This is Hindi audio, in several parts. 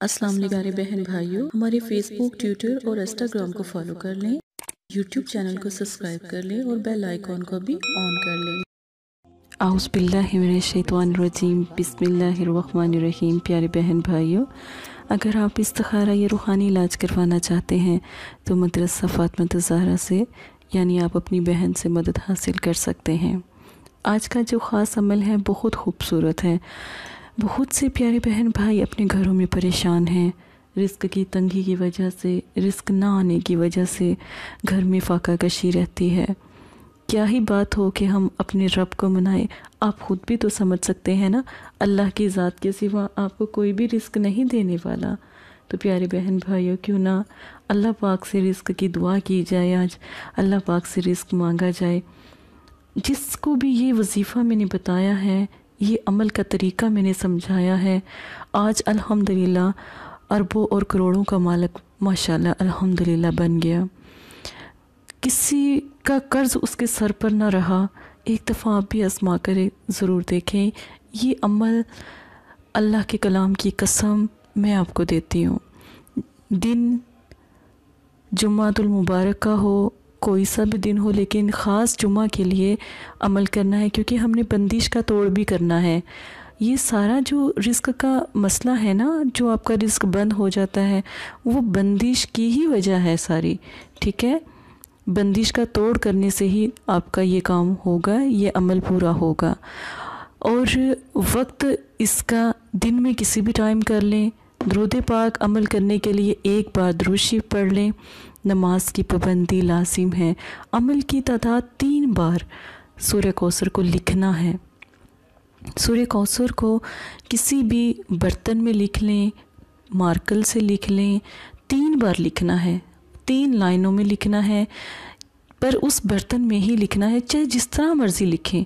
अस्सलाम वालेकुम प्यारे बहन भाइयों। हमारे फेसबुक ट्विटर और इंस्टाग्राम को फॉलो कर लें। यूट्यूब चैनल को सब्सक्राइब कर लें और बेल आइकॉन को भी ऑन कर लें। आउज़बिल्लिमिनशैतानरजीम बिस्मिल्लाहिर्रहमानिर्रहीम प्यारे बहन भाइयों। अगर आप इस्तखारा या रूहानी इलाज करवाना चाहते हैं तो मदरसा फातमत ज़हरा से यानी आप अपनी बहन से मदद हासिल कर सकते हैं। आज का जो ख़ास अमल है बहुत खूबसूरत है। बहुत से प्यारे बहन भाई अपने घरों में परेशान हैं। रिस्क की तंगी की वजह से, रिस्क ना आने की वजह से घर में फाका कशी रहती है। क्या ही बात हो कि हम अपने रब को मनाए। आप खुद भी तो समझ सकते हैं ना, अल्लाह की ज़ात के सिवा आपको कोई भी रिस्क नहीं देने वाला। तो प्यारे बहन भाइयों, क्यों ना? अल्लाह पाक से रिस्क की दुआ की जाए आज। अल्लाह पाक से रिस्क मांगा जाए। जिसको भी ये वजीफ़ा मैंने बताया है ये अमल का तरीका मैंने समझाया है। आज अल्हम्दुलिल्लाह अरबों और करोड़ों का मालिक, माशाल्लाह, अल्हम्दुलिल्लाह बन गया। किसी का कर्ज़ उसके सर पर ना रहा। एक दफ़ा आप भी आजमा कर, ज़रूर देखें। ये अमल अल्लाह के कलाम की कसम मैं आपको देती हूँ। दिन जुम्मातुल मुबारक का हो कोई सा भी दिन हो, लेकिन ख़ास जुमा के लिए अमल करना है, क्योंकि हमने बंदिश का तोड़ भी करना है। ये सारा जो रिस्क का मसला है ना, जो आपका रिस्क बंद हो जाता है, वो बंदिश की ही वजह है सारी, ठीक है? बंदिश का तोड़ करने से ही आपका ये काम होगा, ये अमल पूरा होगा। और वक्त इसका दिन में किसी भी टाइम कर लें, द्रुद पाक अमल करने के लिए एक बार द्रुशी पढ़ लें नमाज़ की पाबंदी लाजिम है। अमल की तादाद तीन बार सूर्य कौसर को लिखना है। सूर्य कौसर को किसी भी बर्तन में लिख लें, मार्कल से लिख लें, तीन बार लिखना है। तीन लाइनों में लिखना है, पर उस बर्तन में ही लिखना है, चाहे जिस तरह मर्ज़ी लिखें।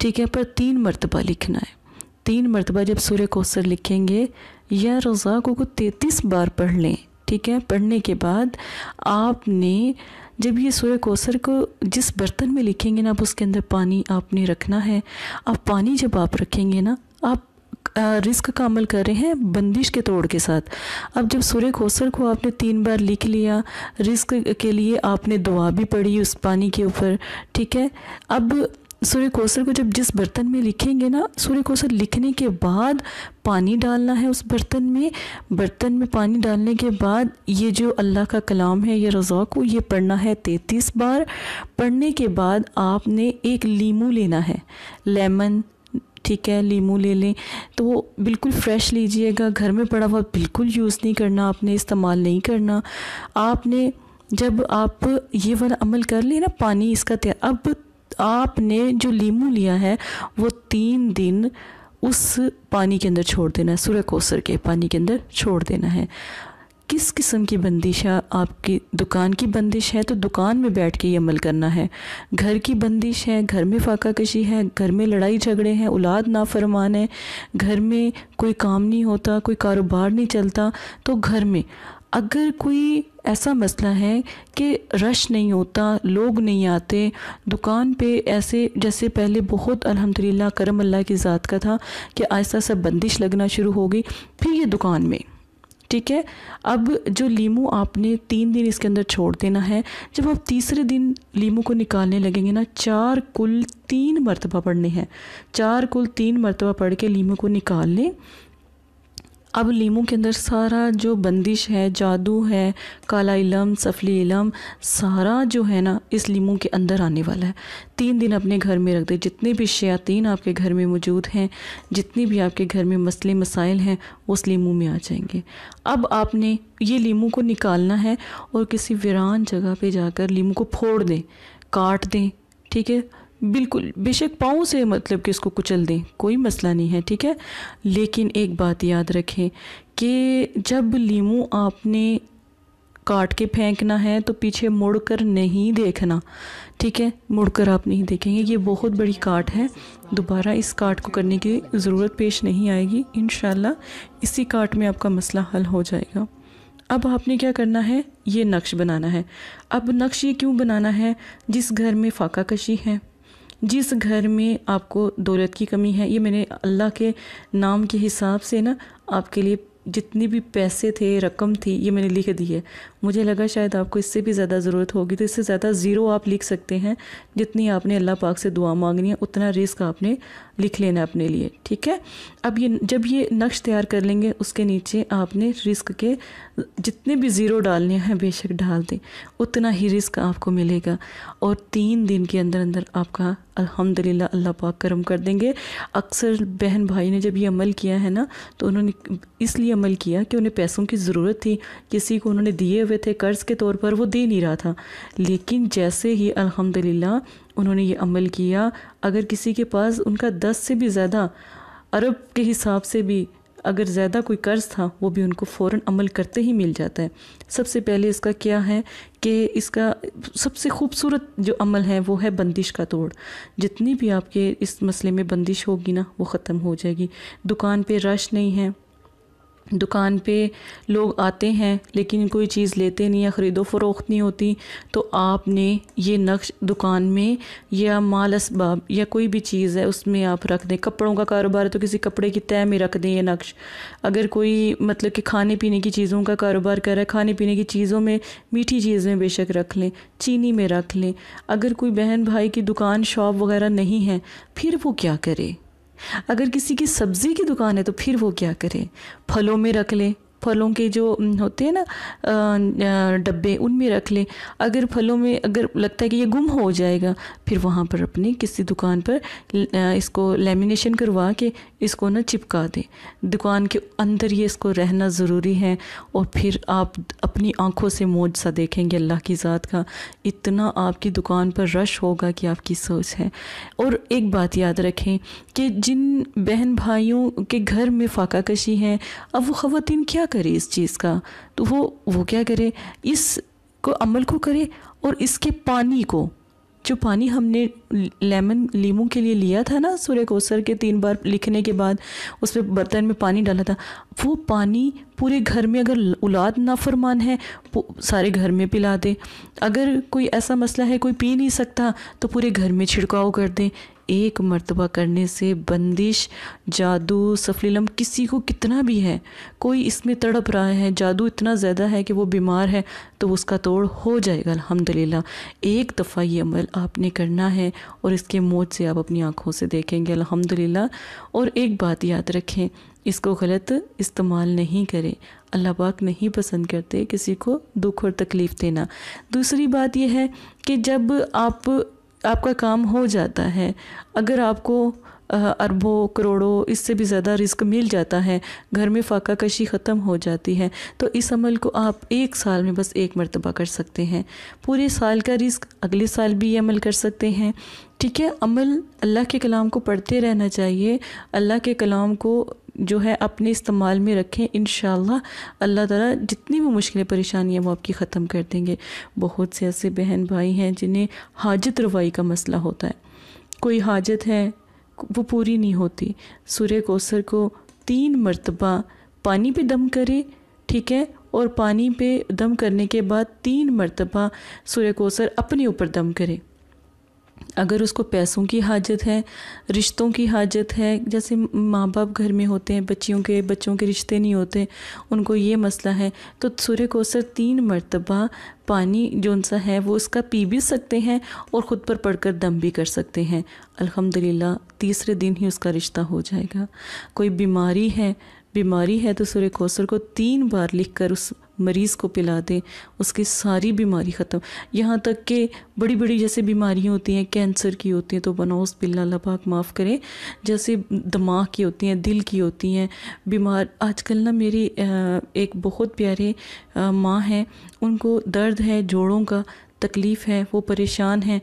ठीक है, पर तीन मरतबा लिखना है। तीन मरतबा जब सूर्य कौसर लिखेंगे, या रोज़ा को तैतीस बार पढ़ लें ठीक है, पढ़ने के बाद आपने जब ये सूर्य कौसर को जिस बर्तन में लिखेंगे ना आप उसके अंदर पानी आपने रखना है। अब पानी जब आप रखेंगे ना, आप रिस्क का अमल कर रहे हैं बंदिश के तोड़ के साथ। अब जब सूर्य कौसर को आपने तीन बार लिख लिया, रिस्क के लिए आपने दुआ भी पढ़ी उस पानी के ऊपर, ठीक है? अब सूर्य कौशल को जब जिस बर्तन में लिखेंगे ना सूर्य कौशल लिखने के बाद पानी डालना है उस बर्तन में। बर्तन में पानी डालने के बाद ये जो अल्लाह का कलाम है, ये रज़ा को ये पढ़ना है तैतीस बार। पढ़ने के बाद आपने एक लीमू लेना है, लेमन, ठीक है, लीमू ले लें। तो वो बिल्कुल फ्रेश लीजिएगा, घर में पड़ा हुआ बिल्कुल यूज़ नहीं करना, आपने इस्तेमाल नहीं करना। आपने जब आप ये वाला अमल कर लें ना, पानी इसका तैयार। अब आपने जो लीमू लिया है, वो तीन दिन उस पानी के अंदर छोड़ देना है सूर्य कोसर के पानी के अंदर छोड़ देना है। किस किस्म की बंदिश है? आपकी दुकान की बंदिश है तो दुकान में बैठ के ये अमल करना है। घर की बंदिश है, घर में फाका कशी है, घर में लड़ाई झगड़े हैं, औलाद ना फरमान है, घर में कोई काम नहीं होता, कोई कारोबार नहीं चलता तो घर में अगर कोई ऐसा मसला है कि रश नहीं होता, लोग नहीं आते, दुकान पे ऐसे, जैसे पहले बहुत अल्हम्दुलिल्लाह करम अल्लाह की ज़ात का था कि ऐसा सब बंदिश लगना शुरू हो गई, फिर ये दुकान में ठीक है? अब जो लीमू आपने तीन दिन इसके अंदर छोड़ देना है, जब आप तीसरे दिन लीमू को निकालने लगेंगे ना, चार कुल तीन मरतबा पढ़ने हैं। चार कुल तीन मरतबा पढ़ के लीमू को निकाल लें अब लीमू के अंदर सारा जो बंदिश है, जादू है, काला इलम, सफली इलम, सारा जो है ना, इस लीमू के अंदर आने वाला है। तीन दिन अपने घर में रख दे। जितने भी शयातीन आपके घर में मौजूद हैं, जितने भी आपके घर में मसले, मसाइल हैं, उस लीमू में आ जाएँगे। अब आपने ये लीमू को निकालना है और किसी वीरान जगह पे जाकर लीमू को फोड़ दें, काट दें, ठीक है? बिल्कुल, बेशक पाँव से मतलब कि उसको कुचल दें, कोई मसला नहीं है, ठीक है? लेकिन एक बात याद रखें कि जब लीमू आपने काट के फेंकना है तो पीछे मुड़कर नहीं देखना, ठीक है? मुड़कर आप नहीं देखेंगे। ये बहुत बड़ी काट है। दोबारा इस काट को करने की ज़रूरत पेश नहीं आएगी इन इसी काट में आपका मसला हल हो जाएगा। अब आपने क्या करना है? ये नक्श बनाना है। अब नक्श ये क्यों बनाना है? जिस घर में फाका कशी है। जिस घर में आपको दौलत की कमी है, ये मैंने अल्लाह के नाम के हिसाब से ना आपके लिए जितने भी पैसे थे, रकम थी, ये मैंने लिख दी है। मुझे लगा शायद आपको इससे भी ज़्यादा ज़रूरत होगी। तो इससे ज़्यादा ज़ीरो आप लिख सकते हैं, जितनी आपने अल्लाह पाक से दुआ मांगनी है, उतना रिस्क आपने लिख लेना अपने लिए, ठीक है? अब ये, जब ये नक्श तैयार कर लेंगे, उसके नीचे आपने रिस्क के जितने भी ज़ीरो डालने हैं, बेशक डाल दें, उतना ही रिस्क आपको मिलेगा और तीन दिन के अंदर अंदर आपका अल्हम्दुलिल्लाह अल्लाह पाक करम कर देंगे। अक्सर बहन भाई ने जब ये अमल किया है ना तो उन्होंने इसलिए अमल किया कि उन्हें पैसों की ज़रूरत थी, किसी को उन्होंने दिए हुए थे कर्ज़ के तौर पर, वो दे नहीं रहा था। लेकिन जैसे ही, अल्हम्दुलिल्लाह, उन्होंने ये अमल किया, अगर किसी के पास उनका दस से भी ज़्यादा अरब के हिसाब से भी अगर ज़्यादा कोई कर्ज़ था, वो भी उनको फ़ौर अमल करते ही मिल जाता है। सबसे पहले इसका क्या है कि इसका सबसे खूबसूरत जो अमल है, वो है बंदिश का तोड़। जितनी भी आपके इस मसले में बंदिश होगी ना, वो ख़त्म हो जाएगी। दुकान पे रश नहीं है दुकान पे लोग आते हैं, लेकिन कोई चीज़ लेते नहीं या ख़रीदो, फ़रोख्त नहीं होती तो आपने ये नक्श दुकान में या माल इसबाब या कोई भी चीज़ है, उसमें आप रख दें। कपड़ों का कारोबार है तो किसी कपड़े की तय में रख दें ये नक्श। अगर कोई मतलब कि खाने पीने की चीज़ों का कारोबार कर रहा है, खाने पीने की चीज़ों में मीठी चीज़ें बेशक रख लें, चीनी में रख लें। अगर कोई बहन भाई की दुकान, शॉप वगैरह नहीं है, फिर वो क्या करे? अगर किसी की सब्ज़ी की दुकान है तो फिर वो क्या करे? फलों में रख ले। फलों के जो होते हैं ना डब्बे, उनमें रख लें। अगर फलों में, अगर लगता है कि ये गुम हो जाएगा, फिर वहाँ पर अपने किसी दुकान पर इसको लेमिनेशन करवा के इसको ना चिपका दें। दुकान के अंदर ये इसको रहना ज़रूरी है और फिर आप अपनी आँखों से मौज सा देखेंगे अल्लाह की ज़ात का। इतना आपकी दुकान पर रश होगा कि आपकी सोच है। और एक बात याद रखें कि जिन बहन भाइयों के घर में फाका कशी है, अब वो ख़वान क्या करे इस चीज़ का? तो वो वो क्या करे? इस को अमल को करे और इसके पानी को जो पानी हमने लेमन, लीमू के लिए लिया था ना सूर्य कोसर के तीन बार लिखने के बाद, उस पर बर्तन में पानी डाला था, वो पानी पूरे घर में अगर औलाद नाफरमान है सारे घर में पिला दें। अगर कोई ऐसा मसला है, कोई पी नहीं सकता तो पूरे घर में छिड़काव कर दें। एक मरतबा करने से बंदिश, जादू, सफलीलम किसी को कितना भी है। कोई इसमें तड़प रहा है, जादू इतना ज़्यादा है कि वो बीमार है तो उसका तोड़ हो जाएगा, अल्हम्दुलिल्लाह। एक दफ़ा ये अमल आपने करना है और इसके मौत से आप अपनी आँखों से देखेंगे, अल्हम्दुलिल्लाह। और एक बात याद रखें, इसको गलत इस्तेमाल नहीं करें। अल्लाह पाक नहीं पसंद करते किसी को दुख और तकलीफ़ देना। दूसरी बात यह है कि जब आप आपका काम हो जाता है। अगर आपको अरबों, करोड़ों इससे भी ज़्यादा रिस्क मिल जाता है, घर में फाका कशी ख़त्म हो जाती है तो इस अमल को आप एक साल में बस एक मरतबा कर सकते हैं। पूरे साल का रिस्क अगले साल भी ये अमल कर सकते हैं। ठीक है, अमल अल्लाह के कलाम को पढ़ते रहना चाहिए। अल्लाह के कलाम को जो है अपने इस्तेमाल में रखें इन अल्लाह ताला जितनी भी मुश्किलें, परेशानियाँ, वो आपकी ख़त्म कर देंगे। बहुत से ऐसे बहन भाई हैं जिन्हें हाजत रवाई का मसला होता है। कोई हाजत है, वो पूरी नहीं होती। सूर्य कोसर को तीन मरतबा पानी पे दम करे, ठीक है? और पानी पे दम करने के बाद तीन मरतबा सूर्य कोसर अपने ऊपर दम करे। अगर उसको पैसों की हाजत है, रिश्तों की हाजत है, जैसे माँ बाप घर में होते हैं, बच्चियों के, बच्चों के रिश्ते नहीं होते, उनको ये मसला है तो सूर्य कोसर तीन मरतबा पानी जो सा है, वो उसका पी भी सकते हैं और ख़ुद पर पढ़कर दम भी कर सकते हैं। अल्हम्दुलिल्लाह, तीसरे दिन ही उसका रिश्ता हो जाएगा। कोई बीमारी है बीमारी है तो सूर्य कोसर को तीन बार लिख कर उस मरीज़ को पिला दें, उसकी सारी बीमारी ख़त्म। यहाँ तक कि बड़ी बड़ी जैसे बीमारियाँ होती हैं, कैंसर की होती हैं तो बनौस, बिल्ला लपाक माफ़ करें, जैसे दिमाग की होती हैं, दिल की होती हैं, बीमार। आजकल ना मेरी एक बहुत प्यारे माँ हैं, उनको दर्द है, जोड़ों का तकलीफ़ है, वो परेशान हैं।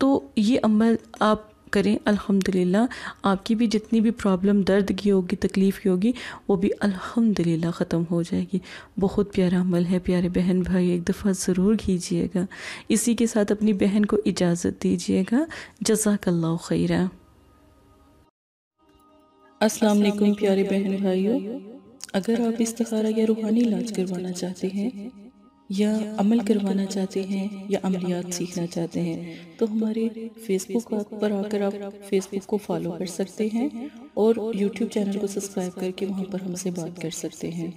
तो ये अमल आप करें अल्हम्दुलिल्लाह। आपकी भी जितनी भी प्रॉब्लम दर्द की होगी तकलीफ़ की होगी वो भी अल्हम्दुलिल्लाह ख़त्म हो जाएगी। बहुत प्यारा अमल है प्यारे बहन भाई एक दफ़ा ज़रूर कीजिएगा। इसी के साथ अपनी बहन को इजाज़त दीजिएगा। जजाकल्ला खैरा। अस्सलाम वालेकुम प्यारे बहन भाइयों। अगर आप इस्तारा या रूहानी इलाज करवाना चाहते हैं या अमल करवाना चाहते हैं या अमलियात सीखना चाहते हैं तो हमारे फेसबुक पर आकर आप फेसबुक को फॉलो कर सकते हैं और यूट्यूब चैनल को सब्सक्राइब करके वहाँ पर हमसे बात कर सकते हैं।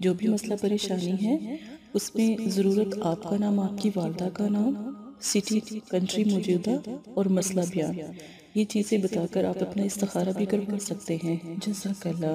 जो भी मसला परेशानी है उसमें ज़रूरत आपका नाम आपकी वालदा का नाम सिटी कंट्री मौजूदा और मसला बयान। ये चीज़ें बताकर आप अपना इस्तारा भी करवा सकते हैं। जजाकल्ला